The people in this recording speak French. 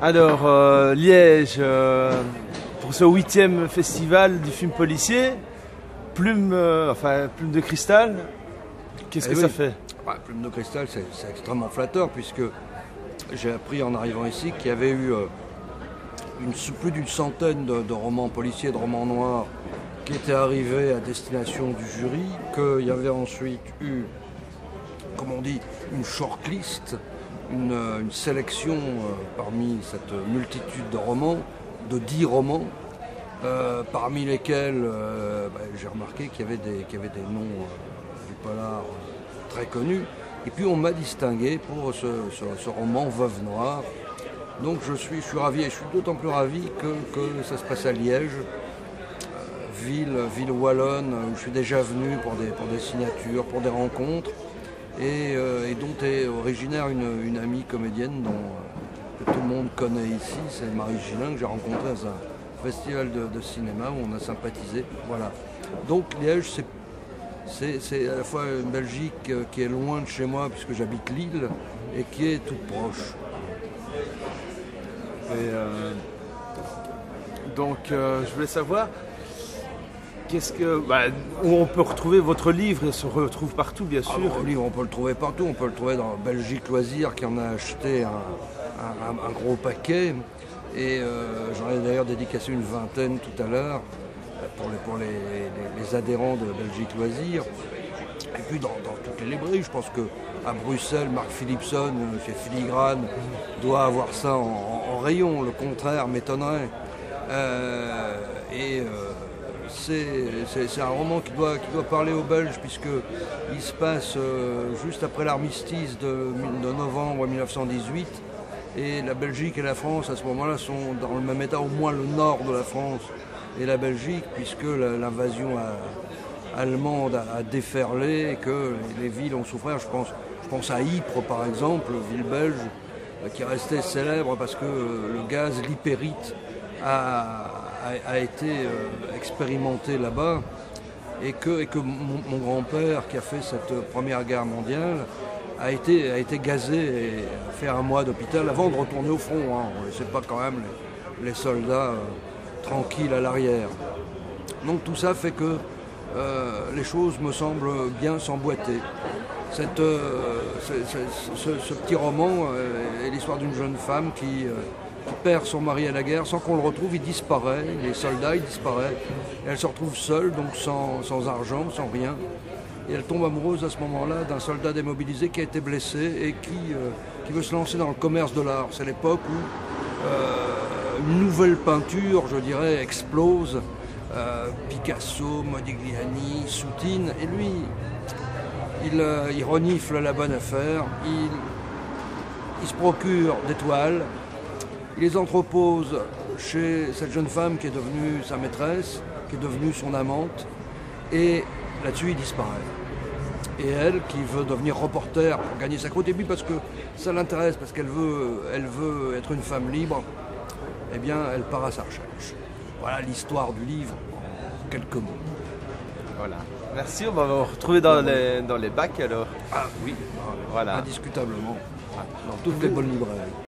Alors, euh, Liège, euh, pour ce huitième festival du film policier, Plume, euh, enfin, Plume de cristal, qu'est-ce Eh que oui. ça fait? Ouais, Plume de cristal, c'est extrêmement flatteur puisque j'ai appris en arrivant ici qu'il y avait eu une- plus d'une centaine de, de romans policiers, de romans noirs qui étaient arrivés à destination du jury, qu'il y avait ensuite eu, comme on dit, une shortlist, une, sélection euh, parmi cette multitude de romans, de dix romans, euh, parmi lesquels euh, bah, j'ai remarqué qu'il y, avait des- qu'il y avait des noms du polar très connus. Et puis on m'a distingué pour ce, ce- roman Veuve Noire. Donc je suis, je suis ravi et je suis d'autant plus ravi que, ça se passe à Liège, ville, ville wallonne où je suis déjà venu pour des, pour des signatures, pour des rencontres, et, euh, et dont est originaire une, amie comédienne dont, euh, tout le monde connaît ici, c'est Marie Gillin que j'ai rencontrée dans un festival de, cinéma où on a sympathisé. Voilà. Donc Liège, c'est c'est à la fois une Belgique euh, qui est loin de chez moi puisque j'habite Lille et qui est toute proche. Donc, je voulais savoir, qu'est-ce que, bah, où on peut retrouver votre livre Il se retrouve partout, bien Ah, sûr. le livre, on peut le trouver partout. On peut le trouver dans Belgique Loisirs qui en a acheté un, un- un- un gros paquet. Et euh, j'en ai d'ailleurs dédicacé une vingtaine tout à l'heure euh, pour, les, pour les, les- les adhérents de Belgique Loisirs. Et puis dans, dans toutes les librairies, je pense que à Bruxelles, Marc Philipson, euh, chez Filigrane, doit avoir ça en, en- en rayon. Le contraire m'étonnerait. Euh, et euh, c'est un roman qui doit, parler aux Belges puisque il se passe euh, juste après l'armistice de, novembre 1918 et la Belgique et la France à ce moment-là sont dans le même état, au moins le nord de la France et la Belgique puisque l'invasion a- allemande a, déferlé et que les villes ont souffert. Je pense, je pense à Ypres par exemple, ville belge euh, qui est restée célèbre parce que euh, le gaz lipérite a, a- été euh, expérimenté là-bas et que, mon, grand-père qui a fait cette première guerre mondiale a été, gazé et a fait un mois d'hôpital avant de retourner au front. hein. On ne laissait pas quand même les, soldats euh, tranquilles à l'arrière. Donc tout ça fait que euh, les choses me semblent bien s'emboîter. Ce, petit roman est l'histoire d'une jeune femme qui perd son mari à la guerre sans qu'on le retrouve, il disparaît, les soldats, il disparaît. Elle se retrouve seule, donc sans, argent, sans rien. Et elle tombe amoureuse à ce moment-là d'un soldat démobilisé qui a été blessé et qui, euh, veut se lancer dans le commerce de l'art. C'est l'époque où euh, une nouvelle peinture, je dirais, explose. Euh, Picasso, Modigliani, Soutine, et lui, il, il renifle la bonne affaire, il, il se procure des toiles, il les entrepose chez cette jeune femme qui est devenue sa maîtresse, qui est devenue son amante, et là-dessus il disparaît. Et elle, qui veut devenir reporter pour gagner sa croûte, et puis parce que ça l'intéresse, parce qu'elle veut, elle veut être une femme libre, eh bien elle part à sa recherche. Voilà l'histoire du livre en quelques mots. Voilà. Merci, on va vous retrouver dans les, dans les bacs alors. Ah oui, Voilà. indiscutablement, dans toutes les bonnes librairies.